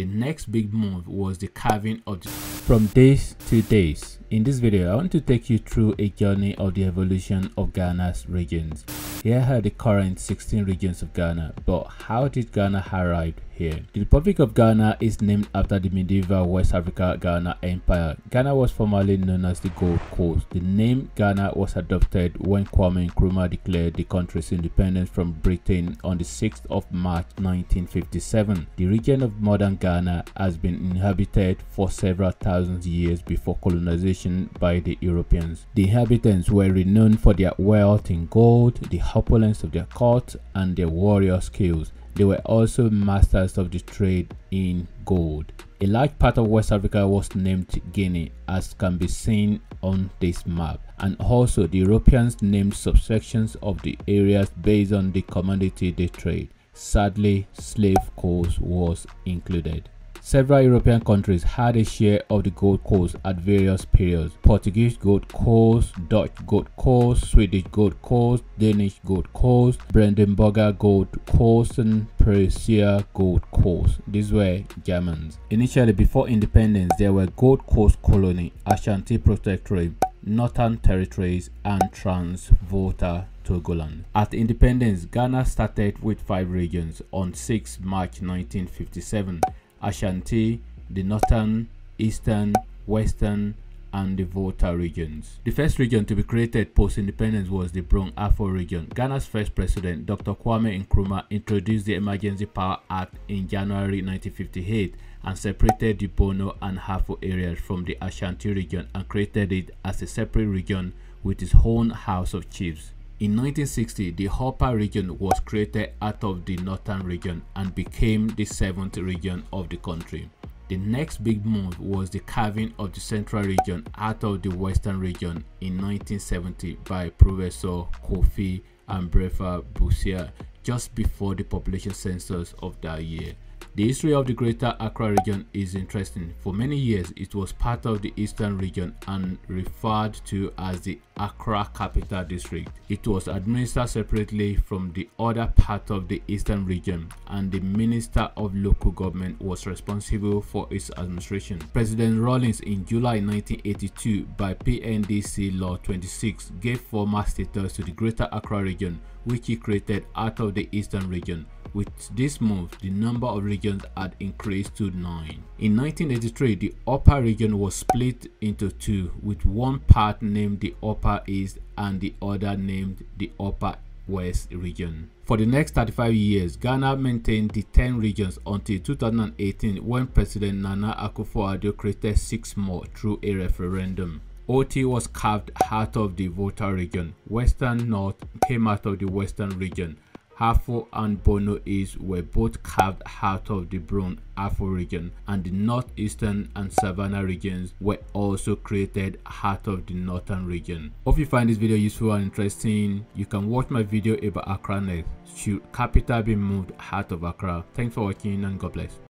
The next big move was the carving of the from days to days. In this video, I want to take you through a journey of the evolution of Ghana's regions. Here are the current 16 regions of Ghana, but how did Ghana arrive here? The Republic of Ghana is named after the medieval West Africa Ghana Empire. Ghana was formerly known as the Gold Coast. The name Ghana was adopted when Kwame Nkrumah declared the country's independence from Britain on the 6th of March 1957. The region of modern Ghana has been inhabited for several thousand years before colonization by the Europeans. The inhabitants were renowned for their wealth in gold, the opulence of their court, and their warrior skills. They were also masters of the trade in gold. A large part of West Africa was named Guinea as can be seen on this map and also the Europeans named subsections of the areas based on the commodity they trade. Sadly, slave coast was included. Several European countries had a share of the Gold Coast at various periods. Portuguese Gold Coast, Dutch Gold Coast, Swedish Gold Coast, Danish Gold Coast, Brandenburger Gold Coast, and Prussia Gold Coast. These were Germans. Initially, before independence, there were Gold Coast Colony, Ashanti Protectorate, Northern Territories, and Transvolta Togoland. At independence, Ghana started with five regions on 6 March 1957. Ashanti, the northern, eastern, western, and the Volta regions. The first region to be created post-independence was the Brong Ahafo region. Ghana's first president, Dr. Kwame Nkrumah, introduced the Emergency Power Act in January 1958 and separated the Bono and Ahafo areas from the Ashanti region and created it as a separate region with its own House of Chiefs. In 1960, the Upper region was created out of the Northern region and became the seventh region of the country. The next big move was the carving of the Central region out of the Western region in 1970 by Professor Kofi Abrefa Busia just before the population census of that year. The history of the Greater Accra region is interesting. For many years, it was part of the Eastern region and referred to as the Accra Capital District. It was administered separately from the other part of the Eastern region and the Minister of Local Government was responsible for its administration. President Rawlings in July 1982 by PNDC Law 26 gave former status to the Greater Accra region which he created out of the Eastern region with this move, the number of regions had increased to 9. In 1983, the upper region was split into two, with one part named the Upper East and the other named the Upper West region. For the next 35 years, Ghana maintained the 10 regions until 2018 when President Nana Akufo-Addo created 6 more through a referendum. Oti was carved out of the Volta region. Western North came out of the Western region. Ahafo and Bono East were both carved out of the Brong Ahafo region and the northeastern and savannah regions were also created out of the northern region. Hope you find this video useful and interesting. You can watch my video about Accra next. Should capital be moved out of Accra? Thanks for watching and God bless.